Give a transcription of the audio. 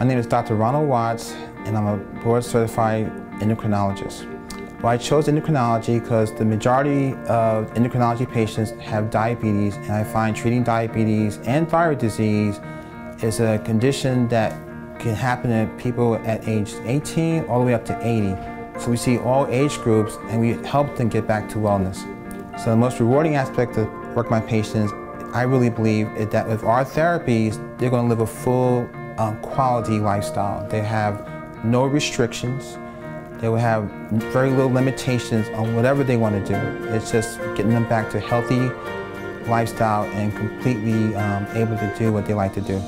My name is Dr. Ronald Watts, and I'm a board certified endocrinologist. Well, I chose endocrinology because the majority of endocrinology patients have diabetes, and I find treating diabetes and thyroid disease is a condition that can happen in people at age 18 all the way up to 80. So we see all age groups, and we help them get back to wellness. So the most rewarding aspect of work with my patients, I really believe, is that with our therapies, they're going to live a full um, quality lifestyle. They have no restrictions. They will have very little limitations on whatever they want to do. It's just getting them back to healthy lifestyle and completely um, able to do what they like to do.